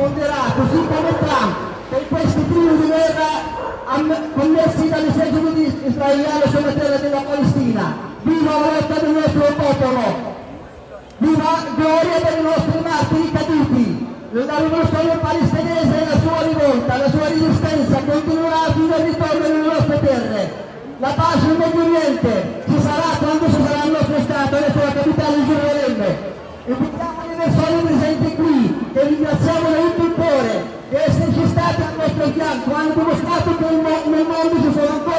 risponderà così come Trump per questi crimini di guerra commessi dall'esercito israeliano sulla terra della Palestina. Viva la lotta del nostro popolo! Viva gloria per i nostri martiri caduti! La rivoluzione palestinese e la sua rivolta, la sua resistenza continuerà fino al ritorno nelle nostre terre. La pace in Medio Oriente ci sarà quando ci sarà il nostro Stato e la sua capitale Gerusalemme. Invitiamo le persone tutto il cuore di esserci